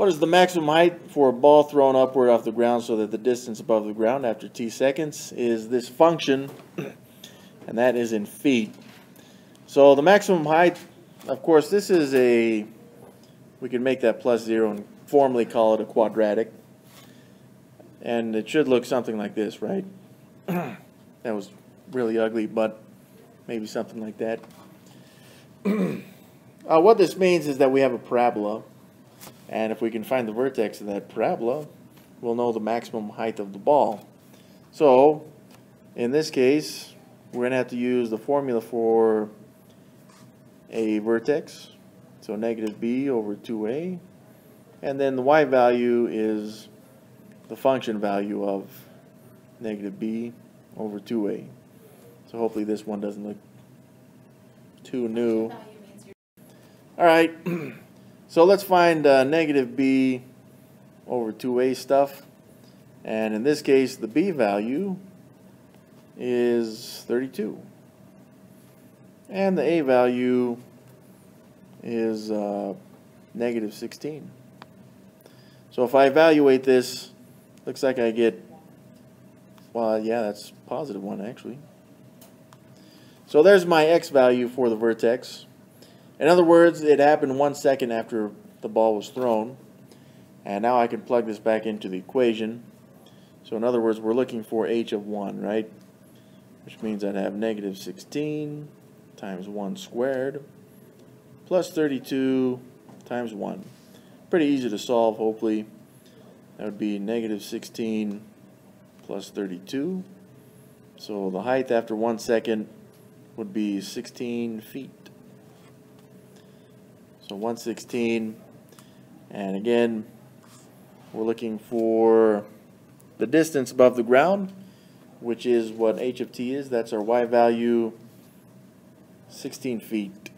What is the maximum height for a ball thrown upward off the ground so that the distance above the ground after t seconds is this function, and that is in feet. So the maximum height, of course, this is a, we can make that plus zero and formally call it a quadratic. And it should look something like this, right? that was really ugly, but maybe something like that. uh, what this means is that we have a parabola, and if we can find the vertex of that parabola, we'll know the maximum height of the ball. So, in this case, we're going to have to use the formula for a vertex, so negative b over 2a, and then the y value is the function value of negative b over 2a. So hopefully this one doesn't look too new. All right, so let's find uh, negative b over 2a stuff. And in this case, the b value is 32. And the a value is uh, negative 16. So if I evaluate this, looks like I get, well, yeah, that's positive 1 actually. So there's my x value for the vertex. In other words, it happened one second after the ball was thrown. And now I can plug this back into the equation. So in other words, we're looking for h of 1, right? Which means I'd have negative 16 times 1 squared plus 32 times 1. Pretty easy to solve, hopefully. That would be negative 16 plus 32. So the height after one second would be 16 feet. So 116. And again, we're looking for the distance above the ground, which is what h of t is. That's our y value, 16 feet.